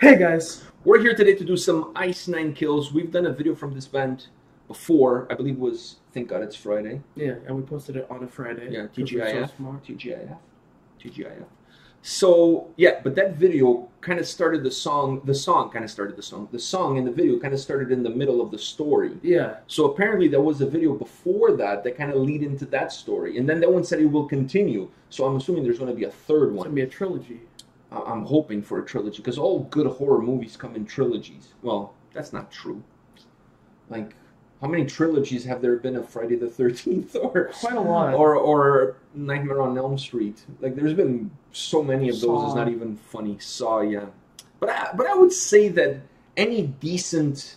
Hey guys. We're here today to do some Ice Nine Kills. We've done a video from this band before. I believe it was Thank God It's Friday. Yeah, and we posted it on a Friday. Yeah, we're so TGIF. TGIF. TGIF. So yeah, but that video kind of started the song. The song kind of started the song. The song and the video kind of started in the middle of the story. Yeah. So apparently there was a video before that that kind of lead into that story, and then that one said it will continue. So I'm assuming there's going to be a third one. It's gonna be a trilogy. I'm hoping for a trilogy because all good horror movies come in trilogies. Well, that's not true. Like, how many trilogies have there been of Friday the Thirteenth or Quite a lot. or or Nightmare on Elm Street? Like, there's been so many of those. It's Saw. not even funny. Saw, yeah. But I, but I would say that any decent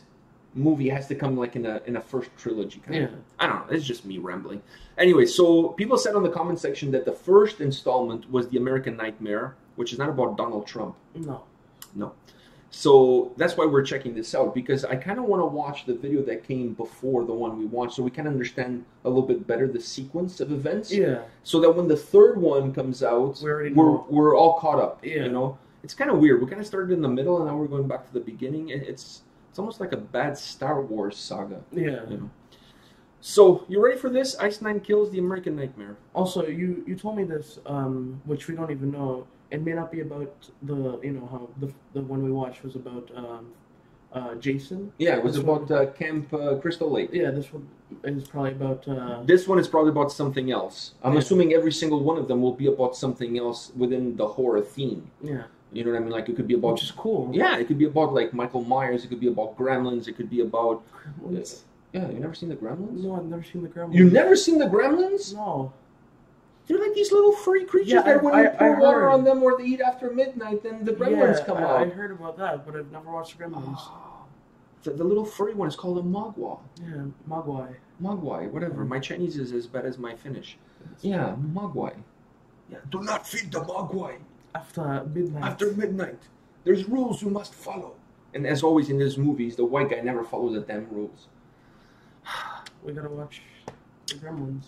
movie has to come like in a in a first trilogy kind Yeah. of. I don't know. It's just me rambling. Anyway, so people said on the comment section that the first installment was the American Nightmare, which is not about Donald Trump. No. No. So that's why we're checking this out because I kind of want to watch the video that came before the one we watched so we can understand a little bit better the sequence of events. Yeah. So that when the third one comes out, We already we're, we're all caught up. Yeah. You know? It's kind of weird. We kind of started in the middle and now we're going back to the beginning. It- It's it's almost like a bad Star Wars saga. Yeah. You know? So, you ready for this? Ice Nine Kills the American Nightmare. Also, you you told me this, um, which we don't even know. It may not be about the you know how the the one we watched was about um, uh, Jason. Yeah, it was This about uh, Camp uh, Crystal Lake. Yeah, this one is probably about. Uh, This one is probably about something else. I'm Yeah. assuming every single one of them will be about something else within the horror theme. yeah, You know what I mean? Like it could be about which is cool. yeah, it could be about like Michael Myers. It could be about Gremlins. It could be about Gremlins? yeah. You never seen the Gremlins? No, I've never seen the Gremlins. You've never seen the Gremlins? No. They're like these little furry creatures Yeah, that I- when you I- pour I water heard. on them or they eat after midnight, then the Gremlins yeah, come out. I heard about that, but I've never watched the Gremlins. Ah. The, the little furry one is called a Mogwai. Yeah, Mogwai. Mogwai, whatever. My Chinese is as bad as my Finnish. Yeah, Mogwai. Yeah, do not feed the Mogwai. After midnight. after midnight. There's rules you must follow. And as always in these movies, the white guy never follows the damn rules. we gotta watch the Gremlins.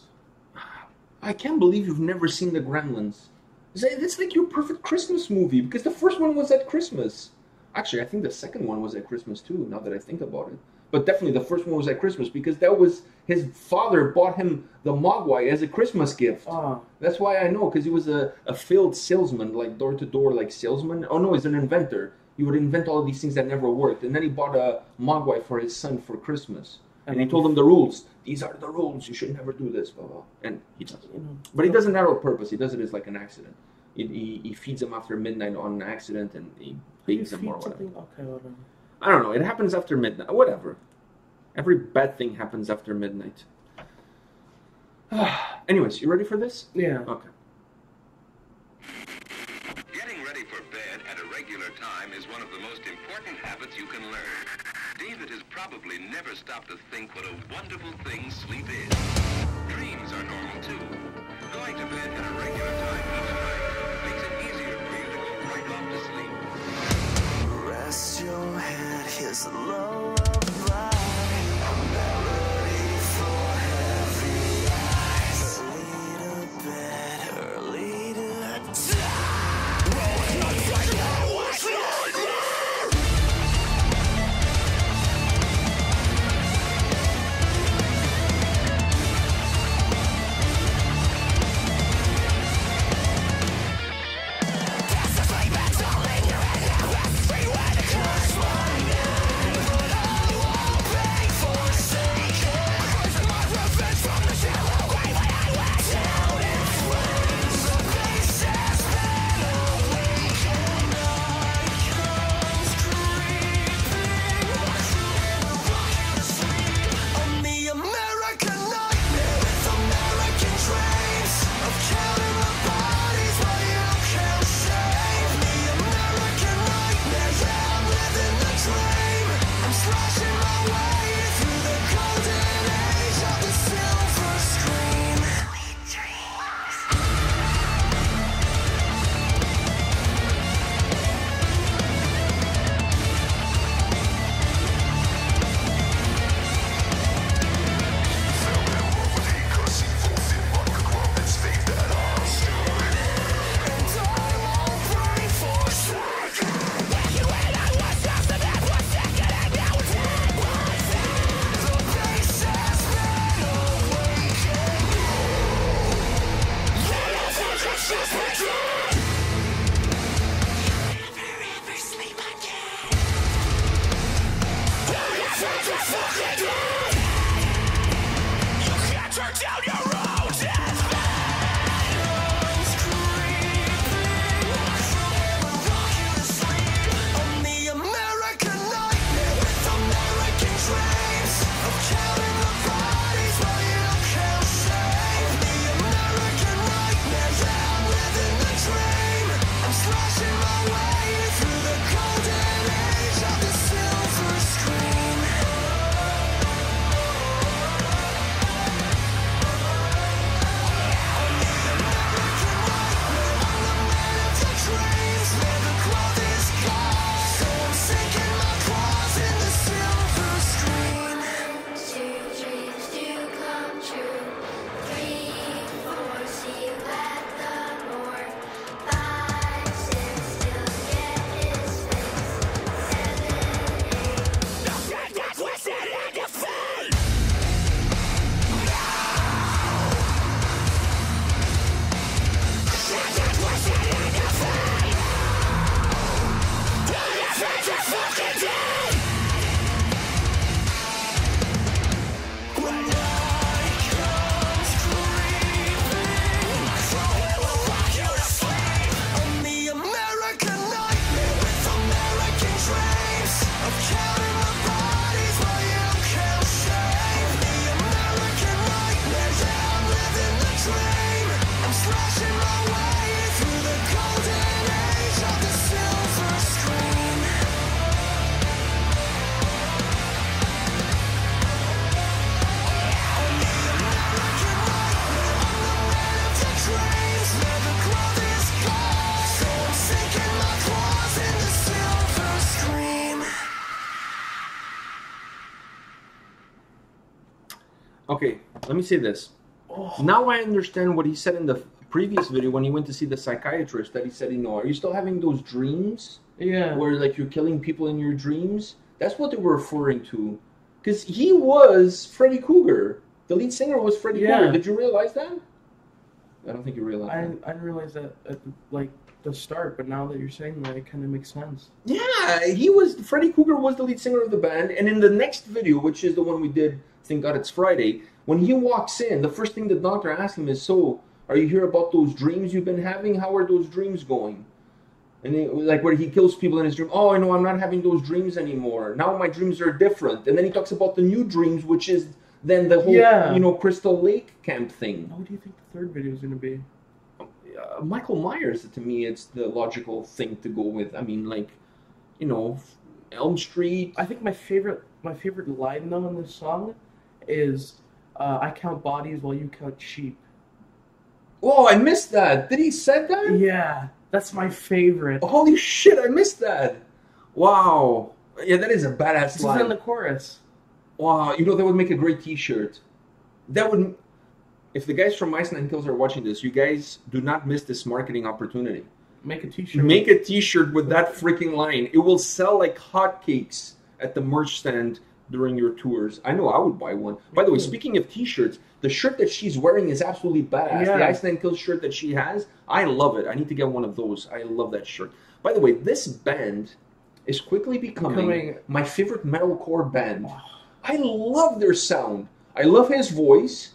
I can't believe you've never seen the Gremlins. It's like- like your perfect Christmas movie because the first one was at Christmas. Actually, I think the second one was at Christmas too. Now that I think about it, but definitely the first one was at Christmas because that was his father bought him the Mogwai as a Christmas gift. Oh, That's why I know, because he was a, a failed salesman, like door to door, like salesman. Oh no, he's an inventor. He would invent all these things that never worked, and then he bought a Mogwai for his son for Christmas, and he told him the rules. These are the rules. You should never do this, blah blah. And he does, it. but he doesn't have a purpose. He does it as like an accident. He, he, he feeds them after midnight on an accident, and he bakes You him or whatever. Okay, whatever. I don't know. It happens after midnight. Whatever. Every bad thing happens after midnight. Anyways, you ready for this? Yeah. Okay. Getting ready for bed at a regular time is one of the most important habits you can learn. David has probably never stopped to think what a wonderful thing sleep is. Dreams are normal too. Going to bed at a regular time each night makes it easier for you to go right off to sleep. Rest your head, here's a let me say this. Now I understand what he said in the previous video when he went to see the psychiatrist. That he said, you know, are you still having those dreams Yeah. where like you're killing people in your dreams? That's what they were referring to. Because he was Freddy Cougar. The lead singer was Freddy Yeah. Krueger. Did you realize that? I don't think you realized I, that. I didn't realize that at like the start, but now that you're saying that, it kind of makes sense. Yeah, he was Freddy Cougar was the lead singer of the band, and in the next video, which is the one we did, thank God it's Friday, when he walks in, the first thing the doctor asks him is, "So, are you here about those dreams you've been having? How are those dreams going?" And he, like where he kills people in his dream. Oh, I know I'm not having those dreams anymore. Now my dreams are different. And then he talks about the new dreams, which is then the whole Yeah. you know Crystal Lake camp thing. What do you think the third video is gonna be? uh, Michael Myers to me it's the logical thing to go with. I mean, like, you know, Elm Street. I think my favorite my favorite line though in this song is uh, "I count bodies while you count sheep." Oh, I missed that. Did he said that? Yeah, that's my favorite. Holy shit, I missed that. Wow. Yeah, that is a badass this is in the chorus. Wow, you know that would make a great T-shirt. That would. If the guys from Ice Nine Kills are watching this, you guys do not miss this marketing opportunity. Make a T-shirt. Make a T-shirt with that freaking line. It will sell like hotcakes at the merch stand during your tours. I know I would buy one. By the way, speaking of T-shirts, the shirt that she's wearing is absolutely badass. The Ice Nine Kills shirt that she has, I love it. I need to get one of those. I love that shirt. By the way, this band is quickly becoming Becoming- my favorite metalcore band. I love their sound. I love his voice.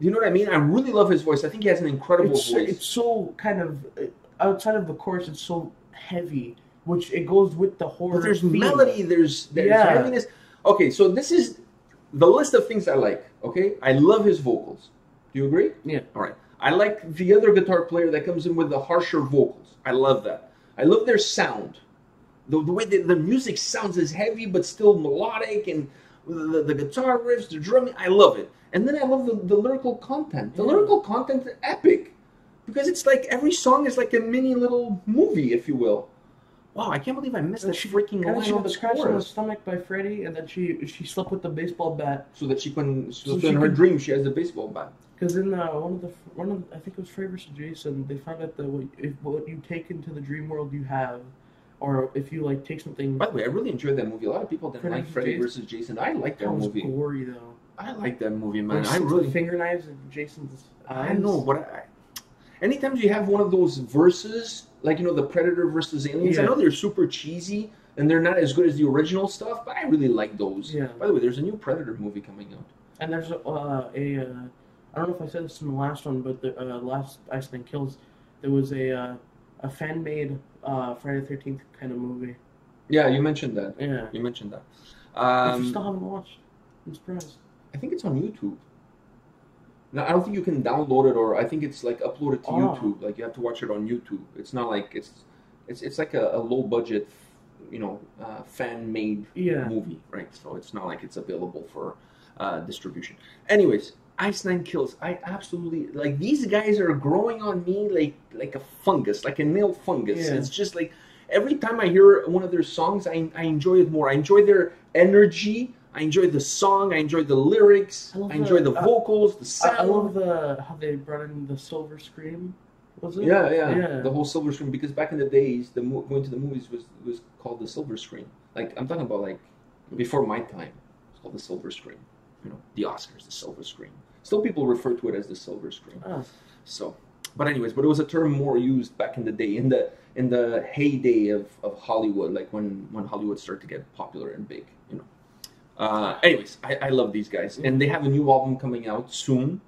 You know what I mean? I really love his voice. I think he has an incredible It's, voice. it's so kind of uh, outside of the chorus. It's so heavy, which it goes with the horror. But there's theme. melody, there's there's Yeah. heaviness. Okay, so this is the list of things I like. Okay, I love his vocals. Do you agree? Yeah. All right. I like the other guitar player that comes in with the harsher vocals. I love that. I love their sound. The, the way the, the music sounds is heavy but still melodic, and the, the guitar riffs, the drumming. I love it. And then I love the, the lyrical content. The Yeah. lyrical content is epic because it's like every song is like a mini little movie, if you will. Wow, I can't believe I missed And that she freaking And line she on got the scratched on the stomach by Freddy, and then she she slept with the baseball bat. so that she can so, So so she in her can- dream she has a baseball bat. Because in uh, one of the one of I think it was Freddy vs. Jason, they found out that what, if what you take into the dream world you have, or if you like take something. By the way, I really enjoyed that movie. A lot of people didn't Freddy like Freddy Jason. versus Jason. I like that that was movie. gory though. I like that movie, man. Like, I really. finger knives in Jason's eyes. I know, but I, anytime you have one of those verses, like you know, the Predator versus Aliens, I know they're super cheesy and they're not as good as the original stuff, but I really like those. Yeah. By the way, there's a new Predator movie coming out. And there's uh, a uh, I don't know if I said this in the last one, but the uh, last Ice Nine Kills, there was a uh, a fan made uh, Friday the Thirteenth kind of movie. Yeah, you mentioned that. Yeah. You mentioned that. Um, still haven't watched, I'm surprised. I think it's on YouTube. No, I don't think you can download it, or I think it's like uploaded to Oh. YouTube. Like you have to watch it on YouTube. It's not like it's it's it's like a, a low budget, you know, uh, fan made Yeah. movie, right? So it's not like it's available for uh, distribution. Anyways, Ice Nine Kills. I absolutely like these guys are growing on me like like a fungus, like a nail fungus. Yeah. It's just like every time I hear one of their songs, I, I enjoy it more. I enjoy their energy. I enjoyed the song. I enjoyed the lyrics. I I enjoy the- the uh, vocals, the sound. I love the how they brought in the Silver Scream. Was it? yeah, yeah, yeah. The whole silver screen because back in the days, the mo- going to the movies was was called the silver screen. Like I'm talking about like before my time. It's called the silver screen. You know, the Oscars, the silver screen. Still, people refer to it as the silver screen. Ah, So, but anyways, but it was a term more used back in the day, in the in the heyday of, of Hollywood, like when when Hollywood started to get popular and big, you know. Uh, anyways, I, I love these guys, and they have a new album coming out soon.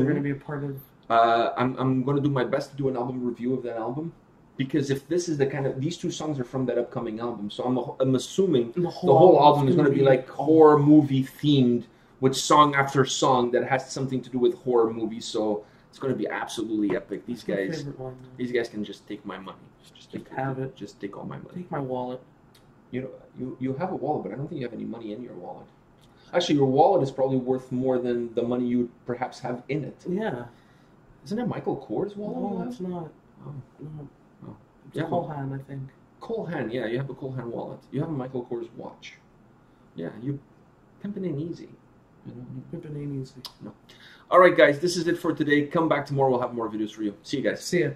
they're going to be a part of. uh, I'm I'm going to do my best to do an album review of that album, because if this is the kind of these two songs are from that upcoming album, so I'm I'm assuming The the whole, whole album is gonna be like horror movie themed with song after song that has something to do with horror movies. So it's going to be absolutely epic. These guys, one. these guys can just take my money. Just take Just have it. Just take all my money. Take my wallet. You know, you you have a wallet, but I don't think you have any money in your wallet. Actually, your wallet is probably worth more than the money you perhaps have in it. Yeah. Isn't it Michael Kors' wallet? No, it's not. Oh. No. Oh. It's Yeah. I think. Cole Haan, yeah, you have a Cole Haan wallet. You have a Michael Kors watch. Yeah, you pimping in easy. You know? Pimpin' ain't easy. No. All right, guys, this is it for today. Come back tomorrow. We'll have more videos for you. See you guys. See ya.